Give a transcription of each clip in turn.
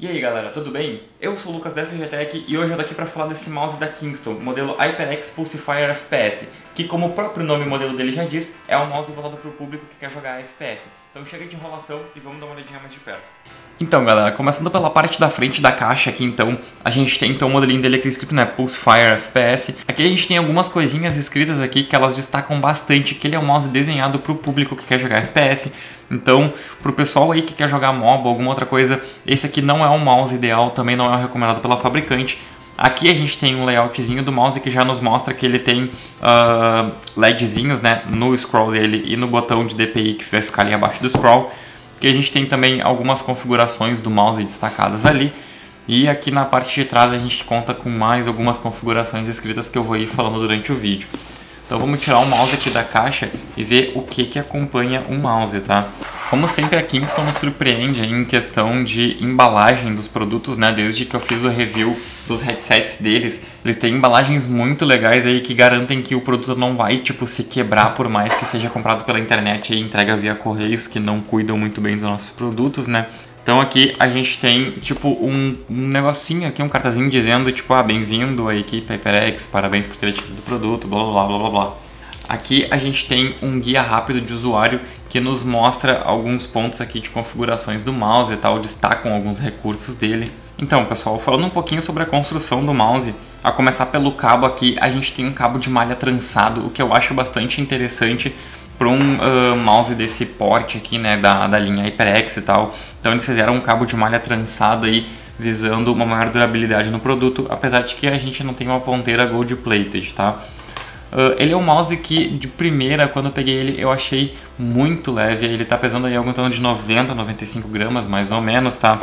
E aí galera, tudo bem? Eu sou o Lucas da FGTech e hoje eu tô aqui para falar desse mouse da Kingston, modelo HyperX Pulsifier FPS, que como o próprio nome e modelo dele já diz, é um mouse voltado para o público que quer jogar FPS. Então chega de enrolação e vamos dar uma olhadinha mais de perto. Então galera, começando pela parte da frente da caixa aqui então, a gente tem então o modelinho dele aqui escrito né, Pulsefire FPS. Aqui a gente tem algumas coisinhas escritas aqui que elas destacam bastante que ele é um mouse desenhado para o público que quer jogar FPS. Então, para o pessoal aí que quer jogar MOBA ou alguma outra coisa, esse aqui não é um mouse ideal, também não é recomendado pela fabricante. Aqui a gente tem um layoutzinho do mouse que já nos mostra que ele tem uh, LEDzinhos né, no scroll dele e no botão de DPI que vai ficar ali abaixo do scroll. Que a gente tem também algumas configurações do mouse destacadas ali. E aqui na parte de trás a gente conta com mais algumas configurações escritas que eu vou ir falando durante o vídeo. Então vamos tirar o mouse aqui da caixa e ver o que, que acompanha o mouse, tá? Como sempre a Kingston nos surpreende em questão de embalagem dos produtos, né? Desde que eu fiz o review dos headsets deles, eles têm embalagens muito legais aí que garantem que o produto não vai, tipo, se quebrar por mais que seja comprado pela internet e entrega via correios que não cuidam muito bem dos nossos produtos, né? Então aqui a gente tem tipo um, um negocinho aqui, um cartazinho dizendo tipo, ah, bem-vindo à equipe HyperX, parabéns por ter adquirido o produto, blá blá blá blá blá. Aqui a gente tem um guia rápido de usuário que nos mostra alguns pontos aqui de configurações do mouse e tal, destacam alguns recursos dele. Então pessoal, falando um pouquinho sobre a construção do mouse, a começar pelo cabo aqui, a gente tem um cabo de malha trançado, o que eu acho bastante interessante para um uh, mouse desse porte aqui, né, da, da linha HyperX e tal. Então eles fizeram um cabo de malha trançado aí, visando uma maior durabilidade no produto, apesar de que a gente não tem uma ponteira gold plated, tá? Uh, ele é um mouse que de primeira, quando eu peguei ele, eu achei muito leve. Ele está pesando aí algo em torno de 90, 95 gramas, mais ou menos, tá?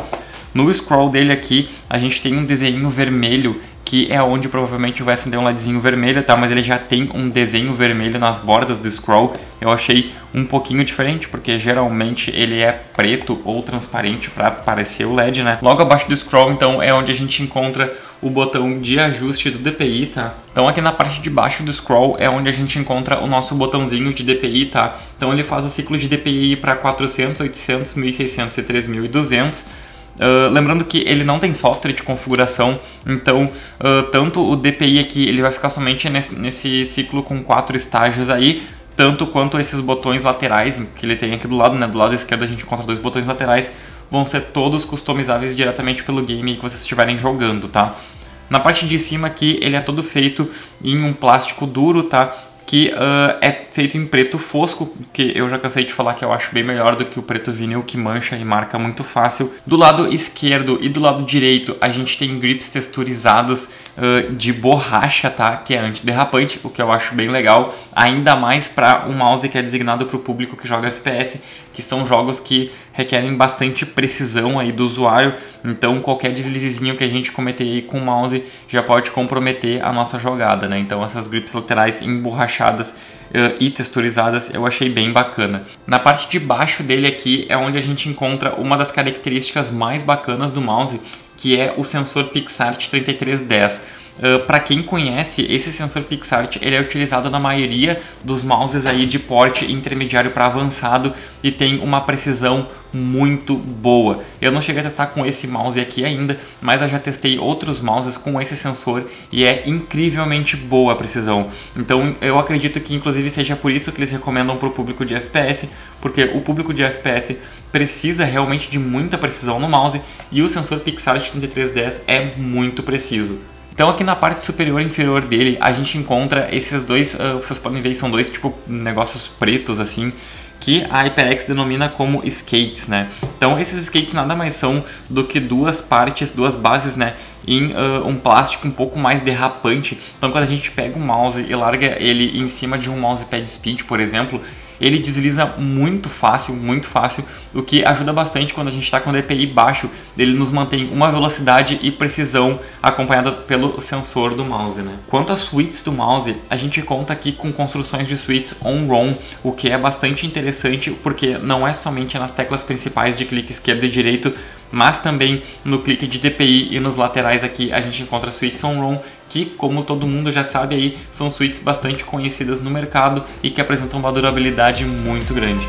No scroll dele aqui, a gente tem um desenho vermelho que é onde provavelmente vai acender um LEDzinho vermelho, tá? Mas ele já tem um desenho vermelho nas bordas do scroll. Eu achei um pouquinho diferente, porque geralmente ele é preto ou transparente para parecer o LED, né? Logo abaixo do scroll, então, é onde a gente encontra o botão de ajuste do DPI, tá? Então aqui na parte de baixo do scroll é onde a gente encontra o nosso botãozinho de DPI, tá? Então ele faz o ciclo de DPI para 400, 800, 1600 e 3200 Uh, lembrando que ele não tem software de configuração, então uh, tanto o DPI aqui ele vai ficar somente nesse, nesse, ciclo com quatro estágios aí, tanto quanto esses botões laterais que ele tem aqui do lado, né? Do lado esquerdo a gente encontra dois botões laterais, vão ser todos customizáveis diretamente pelo game que vocês estiverem jogando, tá? Na parte de cima aqui ele é todo feito em um plástico duro, tá? que uh, é feito em preto fosco, que eu já cansei de falar que eu acho bem melhor do que o preto vinil que mancha e marca muito fácil. Do lado esquerdo e do lado direito a gente tem grips texturizados uh, de borracha, tá? Que é antiderrapante, o que eu acho bem legal, ainda mais para um mouse que é designado para o público que joga FPS, que são jogos que requerem bastante precisão aí do usuário, então qualquer deslizezinho que a gente cometer aí com o mouse já pode comprometer a nossa jogada, né? Então essas grips laterais emborrachadas uh, e texturizadas eu achei bem bacana. Na parte de baixo dele aqui é onde a gente encontra uma das características mais bacanas do mouse, que é o sensor PixArt 3310 Uh, para quem conhece, esse sensor PixArt ele é utilizado na maioria dos mouses aí de porte intermediário para avançado e tem uma precisão muito boa. Eu não cheguei a testar com esse mouse aqui ainda, mas eu já testei outros mouses com esse sensor e é incrivelmente boa a precisão. Então eu acredito que inclusive seja por isso que eles recomendam para o público de FPS, porque o público de FPS precisa realmente de muita precisão no mouse e o sensor PixArt 3310 é muito preciso. Então aqui na parte superior e inferior dele a gente encontra esses dois, uh, vocês podem ver, são dois tipo negócios pretos assim, que a HyperX denomina como skates, né? Então esses skates nada mais são do que duas partes, duas bases, né? Em uh, um plástico um pouco mais derrapante. Então quando a gente pega o mouse e larga ele em cima de um mousepad speed, por exemplo, ele desliza muito fácil, muito fácil, o que ajuda bastante quando a gente está com DPI baixo, ele nos mantém uma velocidade e precisão acompanhada pelo sensor do mouse. Né? Quanto às suítes do mouse, a gente conta aqui com construções de suítes on-ROM, o que é bastante interessante porque não é somente nas teclas principais de clique esquerdo e direito, mas também no clique de DPI e nos laterais aqui a gente encontra suítes on-ROM que, como todo mundo já sabe aí, são suítes bastante conhecidas no mercado e que apresentam uma durabilidade muito grande.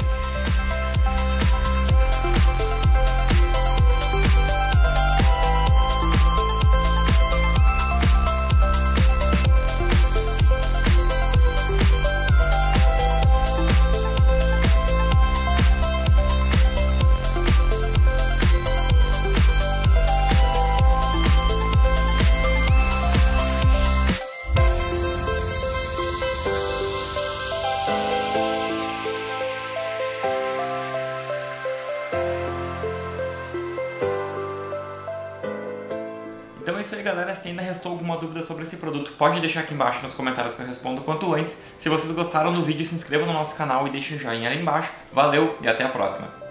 Então é isso aí, galera. Se ainda restou alguma dúvida sobre esse produto, pode deixar aqui embaixo nos comentários que eu respondo quanto antes. Se vocês gostaram do vídeo, se inscrevam no nosso canal e deixem um joinha ali embaixo. Valeu e até a próxima!